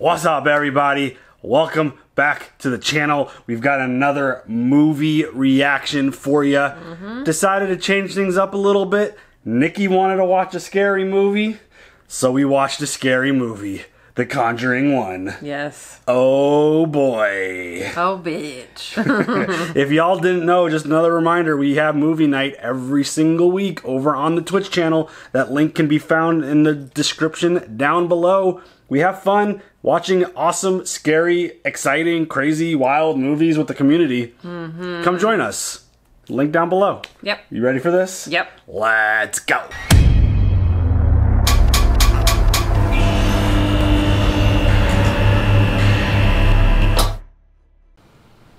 What's up, everybody? Welcome back to the channel. We've got another movie reaction for you. Mm-hmm. Decided to change things up a little bit. Nikki wanted to watch a scary movie, so we watched a scary movie. The Conjuring 1. Yes. Oh boy. Oh, bitch. If y'all didn't know, just another reminder we have movie night every single week over on the Twitch channel. That link can be found in the description down below. We have fun watching awesome, scary, exciting, crazy, wild movies with the community. Mm-hmm. Come join us. Link down below. yep. You ready for this? Yep. Let's go.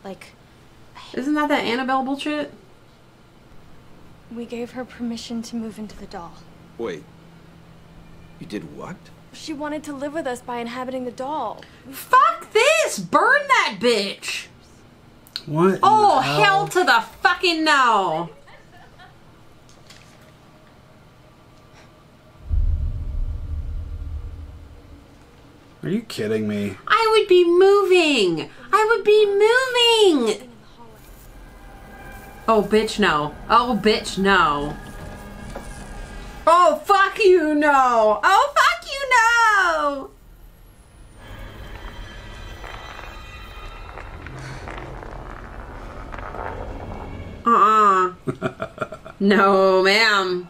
Like, Isn't that that Annabelle bullshit? we gave her permission to move into the doll. Wait. You did what? She wanted to live with us by inhabiting the doll. Fuck this! Burn that bitch! What? Oh, the hell to the fucking no! Are you kidding me? I would be moving! I would be moving! Oh, bitch, no. Oh, bitch, no. Oh, fuck you, no! Oh, fuck you, no! Uh-uh. no, ma'am.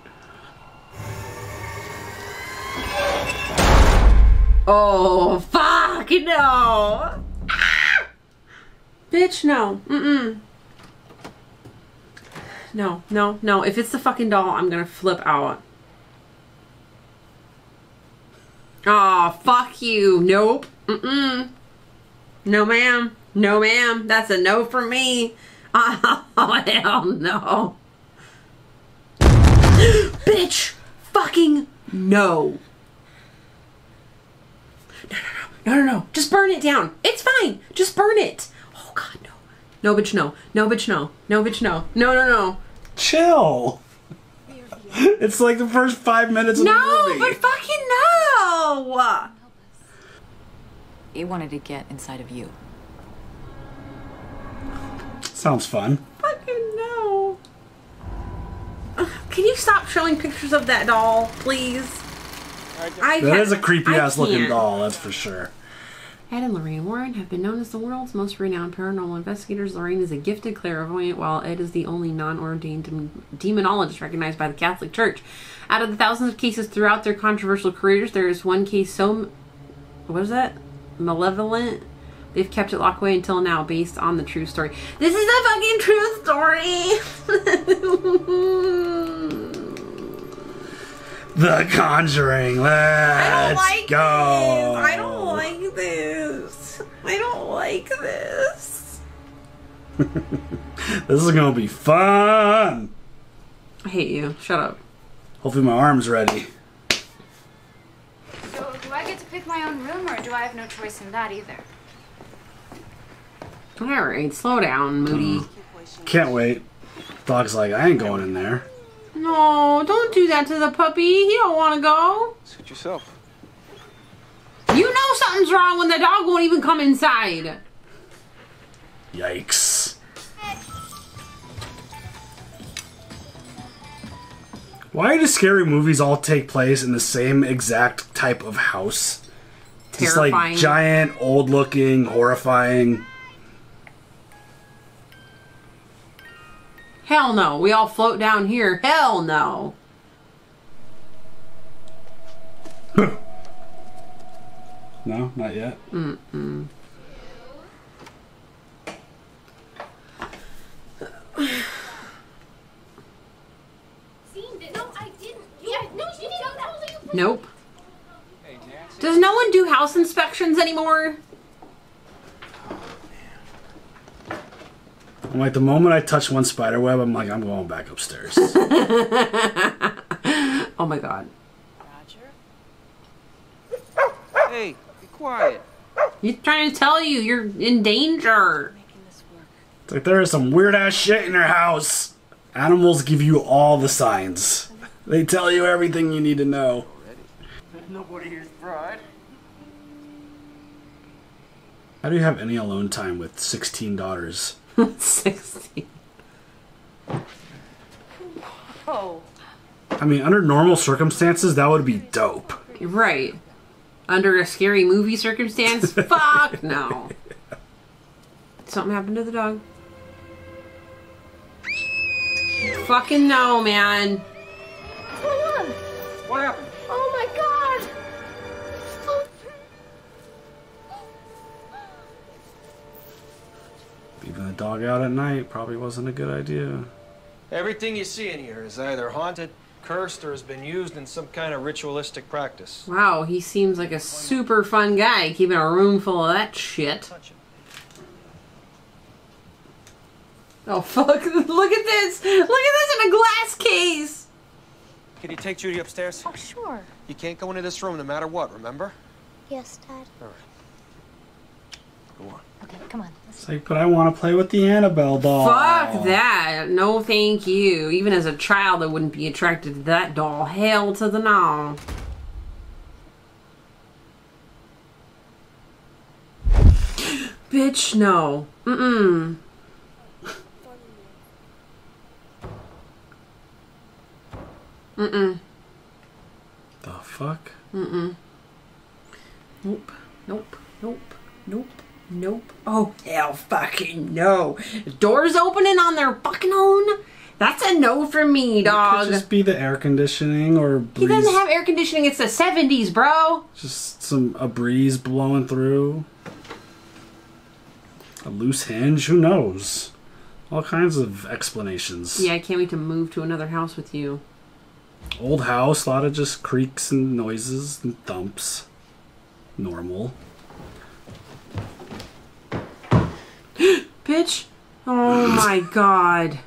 Oh, fuck, no! Bitch, no. Mm-mm. No, no, no. If it's the fucking doll, I'm gonna flip out. Oh, fuck you. Nope. Mm-mm. No, ma'am. No, ma'am. That's a no for me. Oh, hell no. Bitch! Fucking no. No, no, no, no, no. Just burn it down. It's fine. Just burn it. Oh, God, no. No, bitch, no. No, bitch, no. No, bitch, no. No, no, no. Chill. It's like the first five minutes of No, the movie. but fucking no. It wanted to get inside of you. Sounds fun. Fucking no. Can you stop showing pictures of that doll, please? I That ha- is a creepy I ass looking can't. doll, that's for sure. Ed and Lorraine Warren have been known as the world's most renowned paranormal investigators. Lorraine is a gifted clairvoyant, while Ed is the only non ordained dem- demonologist recognized by the Catholic Church. Out of the thousands of cases throughout their controversial careers, there is one case so. m- What is that? Malevolent? They've kept it locked away until now, based on the true story. This is a fucking true story! The Conjuring. Let's I don't like go. this. I don't like this. I don't like this. This is gonna be fun. I hate you. Shut up. Hopefully my arm's ready. So, do I get to pick my own room, or do I have no choice in that either? Alright, slow down, Moody. Mm. Can't wait. Dog's like, I ain't going in there. No, don't do that to the puppy. He don't want to go. Suit yourself. You know something's wrong when the dog won't even come inside. Yikes. Why do scary movies all take place in the same exact type of house? Just like giant, old looking, horrifying. Hell no. We all float down here. Hell no. No, not yet. No, I didn't. Yeah, no, you didn't. Nope. Does no one do house inspections anymore? I'm like, the moment I touch one spider web, I'm like, I'm going back upstairs. Oh my god. Roger? Hey, be quiet. He's trying to tell you you're in danger. It's like there is some weird ass shit in your house. Animals give you all the signs. They tell you everything you need to know. Nobody here's pride. How do you have any alone time with 16 daughters? 60. Oh. I mean, under normal circumstances, that would be dope. Right. Under a scary movie circumstance? Fuck no. Something happened to the dog. Fucking no, man. What's going on? What happened? The dog out at night probably wasn't a good idea. Everything you see in here is either haunted, cursed, or has been used in some kind of ritualistic practice. Wow, he seems like a super fun guy keeping a room full of that shit. Oh fuck, look at this! Look at this in a glass case! Can you take Judy upstairs? Oh, sure. You can't go into this room no matter what, remember? Yes, Dad. All right. Go on. Okay, come on. It's like, but I want to play with the Annabelle doll. Fuck that. No thank you. Even as a child I wouldn't be attracted to that doll. Hell to the no. Bitch, no. Mm-mm. Mm-mm. The fuck? Mm-mm. Nope. Nope. Nope. Nope. Nope. Oh, hell fucking no. Doors opening on their fucking own? That's a no for me, dog. Could dog. just be the air conditioning or breeze. He doesn't have air conditioning. It's the 70s, bro. just some a breeze blowing through. A loose hinge. Who knows? All kinds of explanations. Yeah, I can't wait to move to another house with you. Old house, a lot of just creaks and noises and thumps. Normal. Bitch. Oh my god.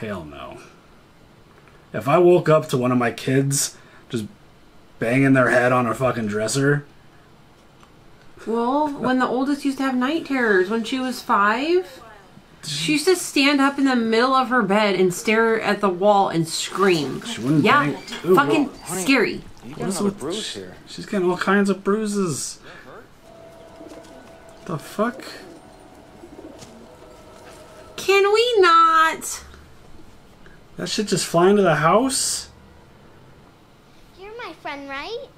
Hell no. If I woke up to one of my kids just banging their head on a fucking dresser, Well, when the oldest used to have night terrors, when she was five, she used to stand up in the middle of her bed and stare at the wall and scream. she wouldn't Yeah. Ooh, fucking whoa. scary. You What got is another with bruise here. She's getting all kinds of bruises. The fuck? Can we not? That shit just fly into the house? You're my friend, right?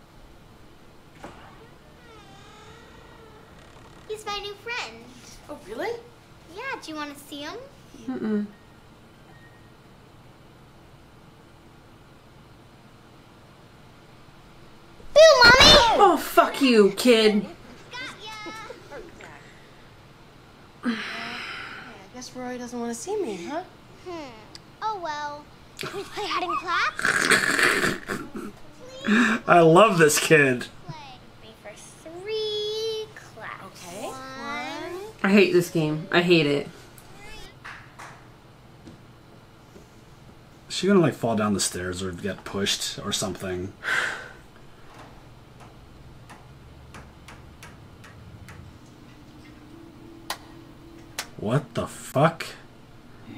He's my new friend. Oh, really? Yeah, do you want to see him? Mm-mm. Boo, mommy! Oh, fuck you, kid. Got ya! I guess Rory doesn't want to see me, huh? Hmm. Oh well. Can we play hide and clap? I love this kid. Play. Ready for three claps. Okay. One. I hate this game. I hate it. Is she gonna like fall down the stairs or get pushed or something? What the fuck? I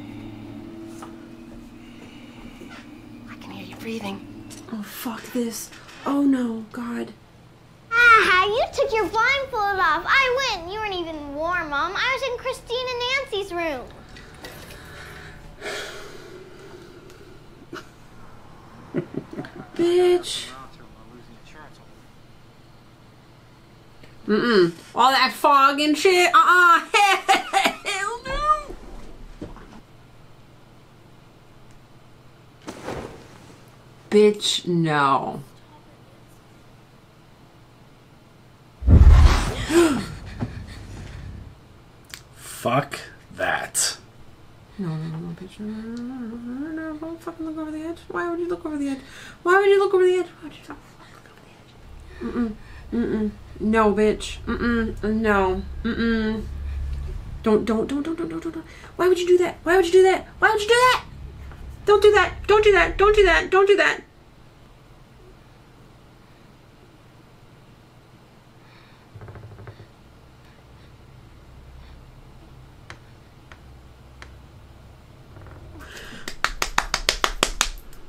can hear you breathing. Oh, fuck this. Oh no, God. Ah, you took your blindfold off. I went. You weren't even warm, Mom. I was in Christine and Nancy's room. Bitch. Mm-mm. All that fog and shit. Uh-uh. Hell no. Bitch, no. Fuck that. No, no, no, bitch. No, no, no, no, don't fucking look over the edge. Why would you look over the edge? Why would you look over the edge? Why would you look over the edge? Mm-mm. Mm-mm. No, bitch. Mm-mm. No. Mm-mm. Don't, don't, don't, don't, don't, don't, don't, don't. Why would you do that? Why would you do that? Why would you do that? Don't do that. Don't do that. Don't do that. Don't do that.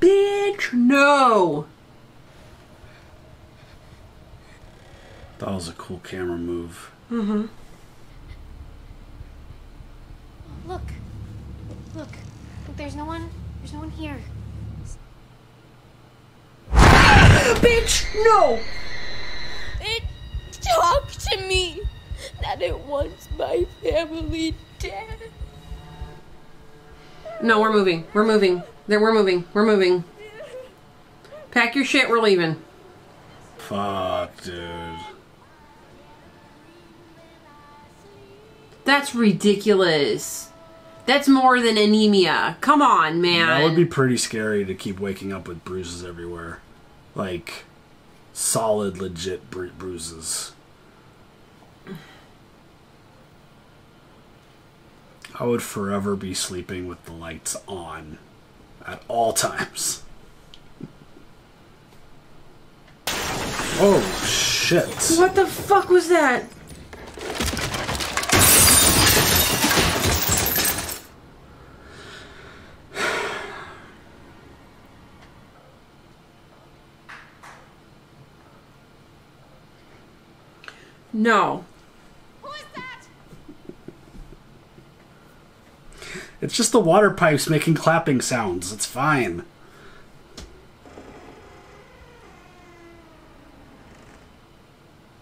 Bitch. Bitch, no! That was a cool camera move. Mm-hmm. Look. Look. Look, there's no one. There's no one here. Bitch, no! It talked to me that it wants my family dead. No, we're moving. We're moving. There, we're moving. We're moving. Pack your shit. We're leaving. Fuck, dude. That's ridiculous. That's more than anemia. Come on, man. That would be pretty scary to keep waking up with bruises everywhere. Like, solid, legit bru- bruises. I would forever be sleeping with the lights on at all times. Oh, shit. What the fuck was that? No. Who is that? It's just the water pipes making clapping sounds. It's fine.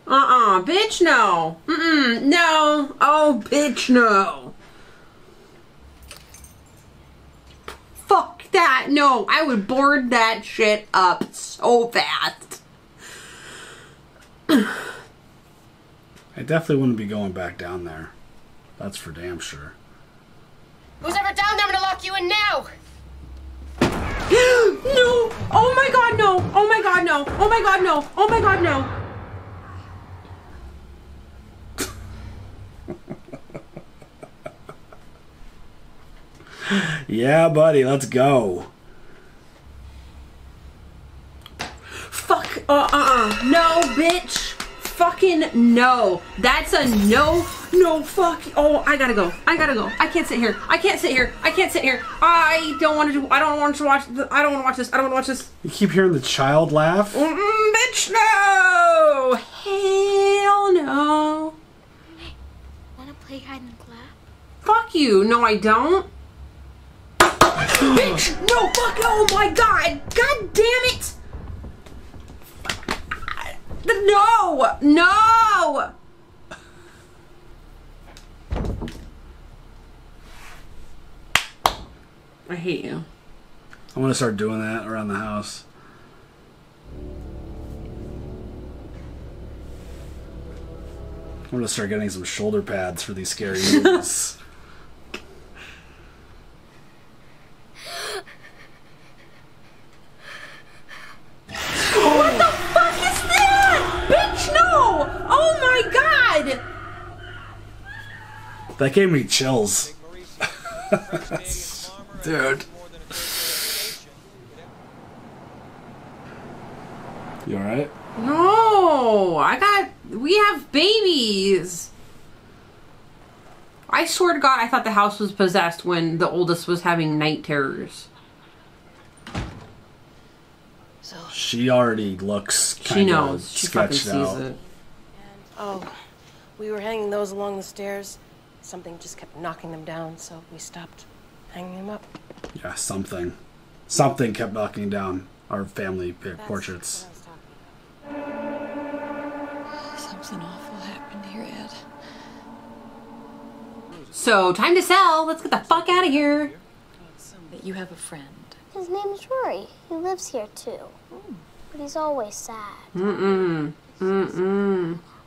Uh-uh, bitch, no. Mm-mm, no. Oh, bitch, no. Fuck that. No, I would board that shit up so fast. I definitely wouldn't be going back down there. That's for damn sure. Who's ever down there? I'm gonna lock you in now. no! Oh my god, no! Oh my god, no! Oh my god, no! Oh my god, no! Yeah, buddy, let's go. Fuck. Uh uh uh. No, bitch. Fucking no. That's a no. No, fuck. Oh, I gotta go. I gotta go. I can't sit here. I can't sit here. I can't sit here. I don't want to do. I don't want to watch. The, I don't want to watch this. I don't want to watch this. You keep hearing the child laugh? Mm-mm, bitch, no. Hell no. Wanna play hide and clap? Fuck you. No, I don't. Bitch, no, fuck. Oh my god. God damn it. No! No! I hate you. I'm gonna start doing that around the house. I'm gonna start getting some shoulder pads for these scary movies. What the fuck is that? Bitch, no! Oh my god! That gave me chills. Dude. You alright? No! I got. We have babies! I swear to God, I thought the house was possessed when the oldest was having night terrors. So she already looks She kind knows. She fucking sees out. it. Oh, we were hanging those along the stairs. Something just kept knocking them down, so we stopped hanging them up. Yeah, something. Something kept knocking down our family uh, That's portraits. what I was talking Something awful happened here, Ed. So, time to sell. Let's get the fuck out of here. That you have a friend. His name's Rory. He lives here too. Hmm. But he's always sad. Mm-mm. Mm-mm. Fuck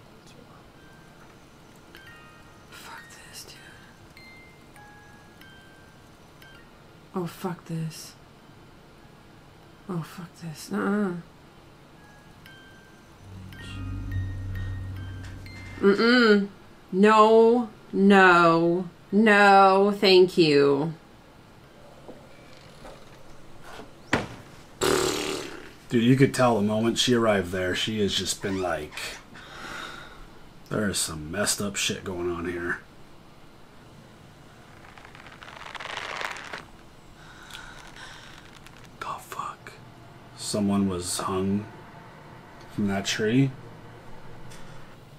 Oh, fuck this. Oh, fuck this. Uh-uh. Mm-mm. No. No. No, thank you. Dude, you could tell the moment she arrived there, she has just been like, there is some messed up shit going on here. The fuck? Someone was hung from that tree.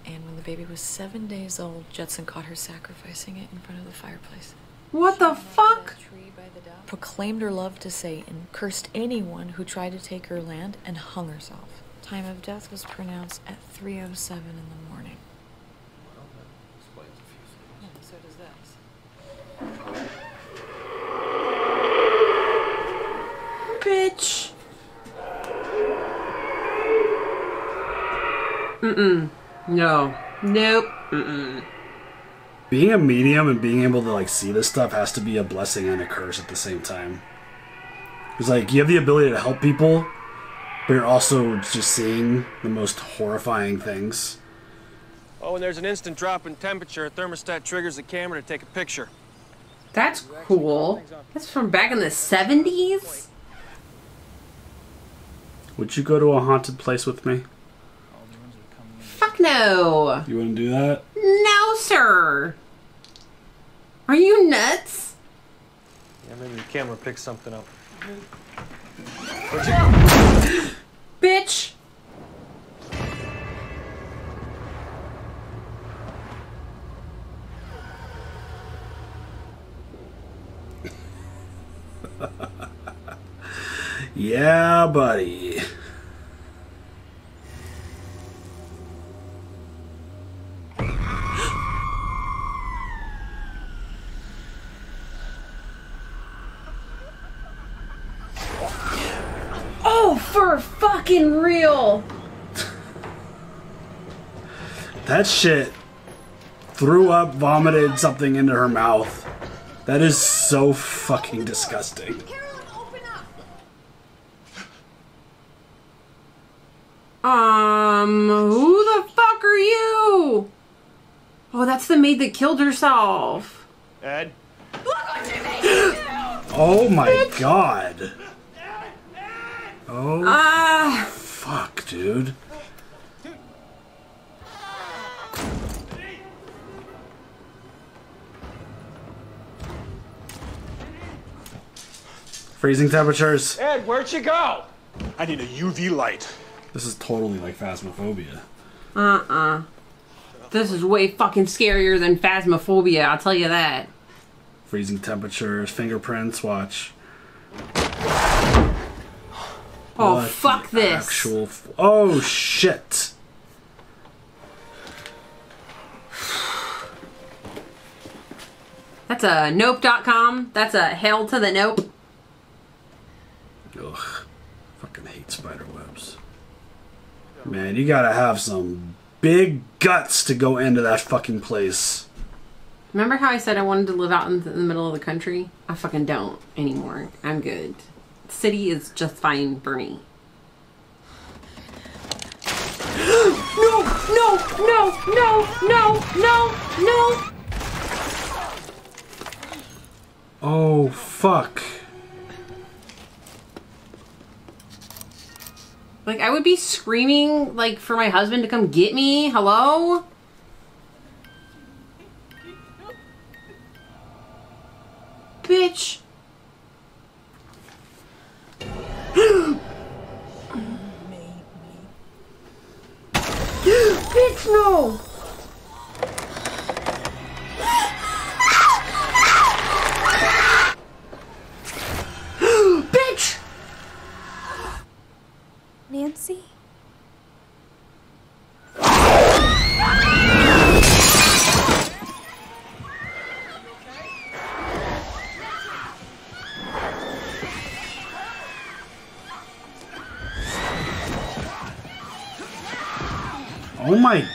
And when the baby was seven days old, Judson caught her sacrificing it in front of the fireplace. What the fuck? Proclaimed her love to Satan, cursed anyone who tried to take her land, and hung herself. Time of death was pronounced at 3:07 in the morning. Yeah, so does this. Bitch. Mm-mm. No. Nope. Mm-mm. Being a medium and being able to like see this stuff has to be a blessing and a curse at the same time. It's like you have the ability to help people, but you're also just seeing the most horrifying things. Oh, when there's an instant drop in temperature, a thermostat triggers the camera to take a picture. That's cool. That's from back in the 70s? Would you go to a haunted place with me? Fuck no. You wouldn't do that? No, sir. Are you nuts? Yeah, maybe the camera picks something up. Bitch. Yeah, buddy. Oh, for fucking real. That shit threw up, vomited something into her mouth. That is so fucking disgusting. Um, who the fuck are you? Oh, that's the maid that killed herself. Ed? Oh my god. Oh Ah, fuck, dude. Freezing temperatures. Ed, where'd you go? I need a UV light. This is totally like phasmophobia. uh-uh. This is way fucking scarier than phasmophobia, I'll tell you that. Freezing temperatures, fingerprints, watch. Oh, What fuck this. Actual. F- oh shit. That's a nope.com. That's a hell to the nope. Ugh. Fucking hate spider webs. Man, you gotta have some big guts to go into that fucking place. Remember how I said I wanted to live out in the middle of the country? I fucking don't anymore. I'm good. City is just fine for me. no, no, no, no, no, no, no. Oh, fuck. Like I would be screaming like for my husband to come get me. Hello? Bitch. Bitch, no.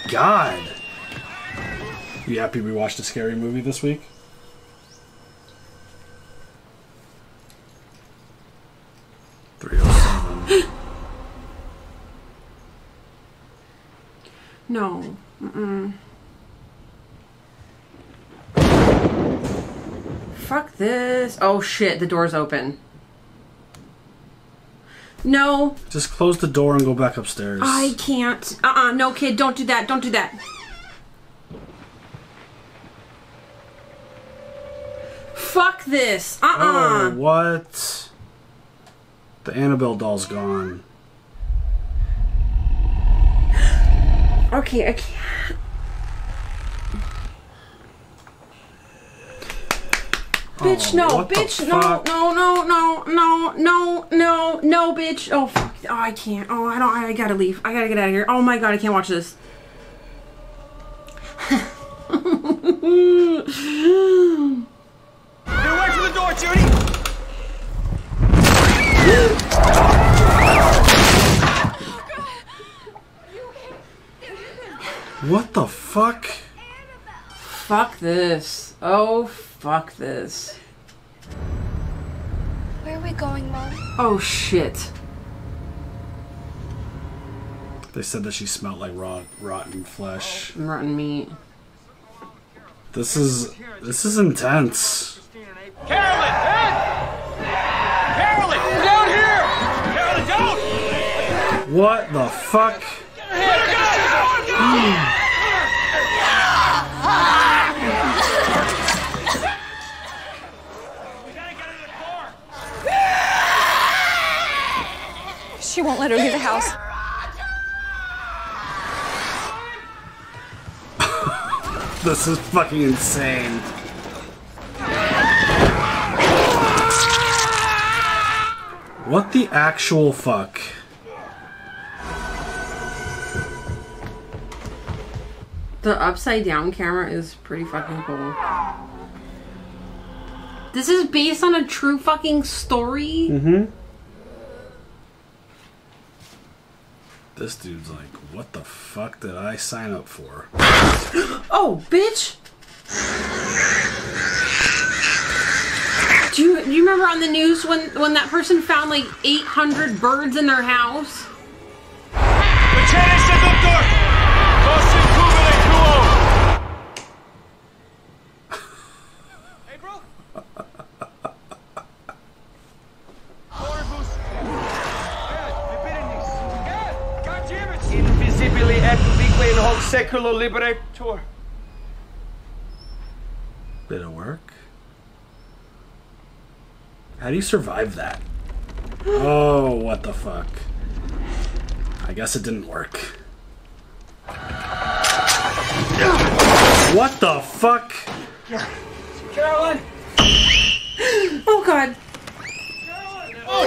God. You happy we watched a scary movie this week? Three oh seven. No. Mm-mm. Fuck this. Oh shit, the door's open. No, Just close the door and go back upstairs. I can't. Uh-uh, no kid, don't do that. Don't do that. Fuck this. Uh-uh. Oh, what? The Annabelle doll's gone. Okay, I can't. Bitch, Oh, no, bitch, no, fuck? no, no, no, no, no, no, no, bitch. Oh, fuck. Oh, I can't. Oh, I don't, I gotta leave. I gotta get out of here. Oh my god, I can't watch this. Get away from the door, Judy! What the fuck? Fuck this. Oh, fuck this. Where are we going, Mom? Oh, shit. They said that she smelled like rot, rotten flesh. Rotten meat. This is this is intense. Carolyn! Carolyn! Down here! Carolyn, don't! What the fuck? She won't let her leave the house. This is fucking insane. What the actual fuck? The upside down camera is pretty fucking cool. This is based on a true fucking story. Mm-hmm. This dude's like, what the fuck did I sign up for? Oh, bitch! Do you, you remember on the news when when that person found like 800 birds in their house? Hoc seculo liberator. Did it work? How do you survive that? Oh, what the fuck. I guess it didn't work. What the fuck? Carolyn! Oh god. Oh,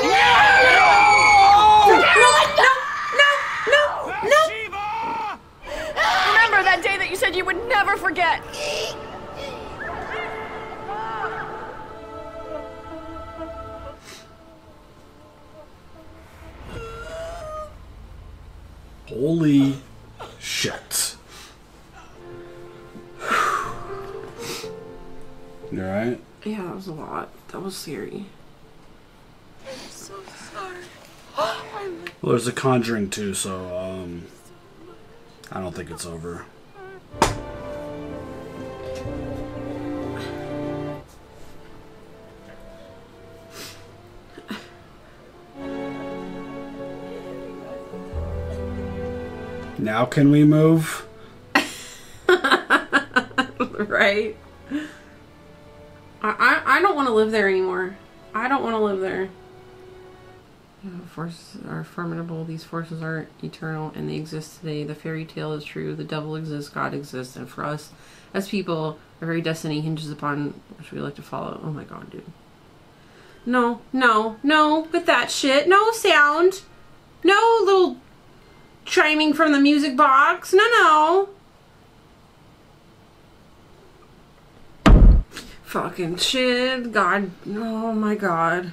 No, no, no, no, no. Remember that day that you said you would never forget? Holy shit. You alright? Yeah, that was a lot. That was scary. so sorry. Well, there's a Conjuring too, so um, I don't think it's over. Now can we move? right? I, I, I don't want to live there anymore. I don't want to live there. You know, forces are formidable. These forces are eternal, and they exist today. The fairy tale is true. The devil exists. God exists, and for us, as people, our very destiny hinges upon which we like to follow. Oh my god, dude! No, no, no! With that shit, no sound, no little chiming from the music box. No, no. Fucking shit. God. Oh my god.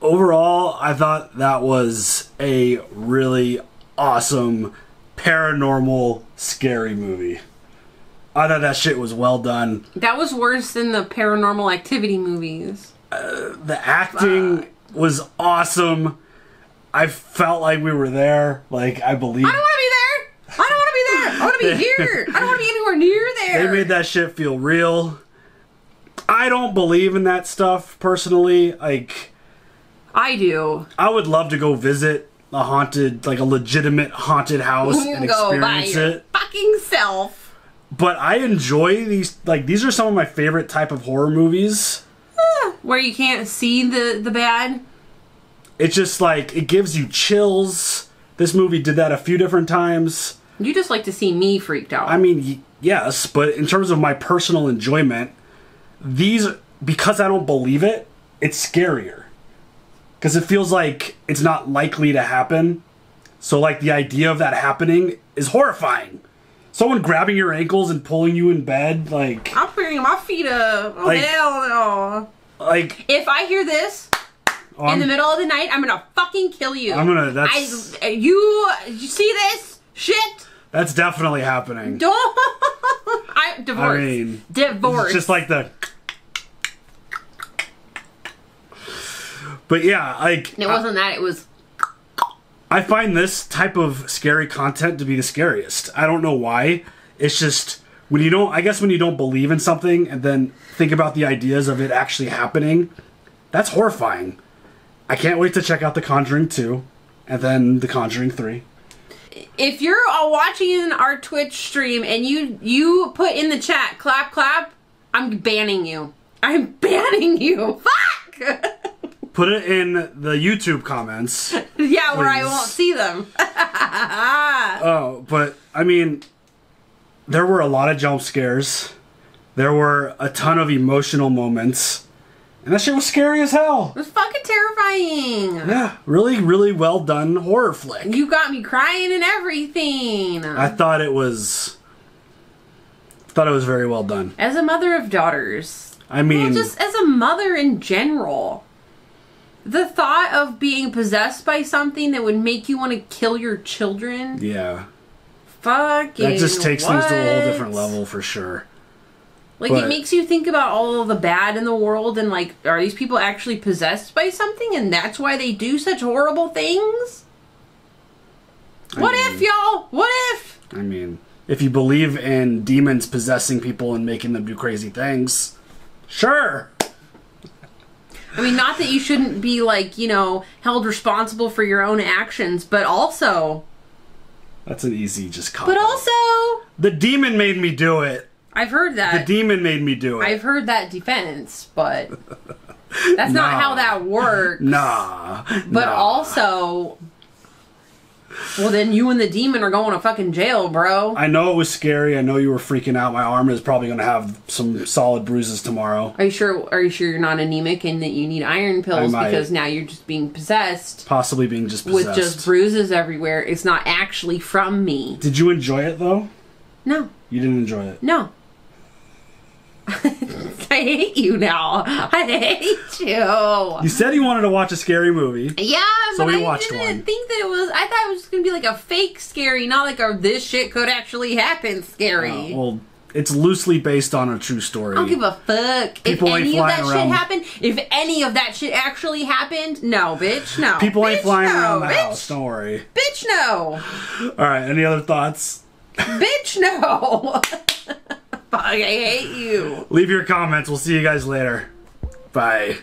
Overall, I thought that was a really awesome paranormal scary movie. I thought that shit was well done. That was worse than the paranormal activity movies. Uh, the acting was awesome. I felt like we were there. Like I believe I don't want to be there. I don't want to be there. I want to be here. I don't want to be anywhere near there. they made that shit feel real. I don't believe in that stuff personally. Like I do. I would love to go visit a haunted, like a legitimate haunted house You and go by experience your it. fucking self. But I enjoy these. Like these are some of my favorite type of horror movies. Where you can't see the the bad. It's just like it gives you chills. This movie did that a few different times. You just like to see me freaked out. I mean, y- yes, but in terms of my personal enjoyment, these because I don't believe it, it's scarier. Cuz it feels like it's not likely to happen. So like the idea of that happening is horrifying. Someone grabbing your ankles and pulling you in bed like I'm putting my feet up. Oh Like- hell no! like If I hear this oh, in the middle of the night, I'm gonna fucking kill you. I'm gonna- that's- I, you. You see this shit? that's definitely happening. Don't. I divorce. I mean, divorce. Just like the But yeah, like it wasn't that. It was. I find this type of scary content to be the scariest. I don't know why. It's just when you don't I guess when you don't believe in something and then think about the ideas of it actually happening, that's horrifying. I can't wait to check out The Conjuring 2 and then The Conjuring 3. If you're uh, watching our Twitch stream and you you put in the chat clap clap, I'm banning you. I'm banning you. Fuck. Put it in the YouTube comments. yeah, where I won't see them. Oh, but I mean, there were a lot of jump scares. There were a ton of emotional moments. And that shit was scary as hell. It was fucking terrifying. Yeah, really, really well done horror flick. You got me crying and everything. I thought it was. Thought it was very well done. as a mother of daughters, I mean, well, just as a mother in general, the thought of being possessed by something that would make you want to kill your children, yeah, fucking. that just takes things to a whole different level for sure. Like But- it makes you think about all of the bad in the world and like, are these people actually possessed by something, and that's why they do such horrible things? What if, y'all? What if? I mean, if you believe in demons possessing people and making them do crazy things, sure. I mean, not that you shouldn't be like, you know, held responsible for your own actions, but also, That's an easy just cop. but also, the demon made me do it. I've heard that. The demon made me do it. I've heard that defense, but that's not how that works. Nah. But nah. also, well, then you and the demon are going to fucking jail, bro. I know it was scary. I know you were freaking out. My arm is probably going to have some solid bruises tomorrow. Are you sure? Are you sure you're not anemic and that you need iron pills because now you're just being possessed Possibly being just possessed. with just bruises everywhere? It's not actually from me. Did you enjoy it though? No, You didn't enjoy it. no. I hate you now. I hate you. You said you wanted to watch a scary movie. Yeah, So but we I watched didn't one. think that it was. I thought it was gonna be like a fake scary, not like a this shit could actually happen scary. Uh, well, it's loosely based on a true story. I don't give a fuck People if any of that flying shit happened. If any of that shit actually happened, no, bitch, no. People ain't flying no, around the bitch, house. Don't worry. Bitch, no. All right. Any other thoughts? bitch, no. Fuck, I hate you. Leave your comments. We'll see you guys later. Bye.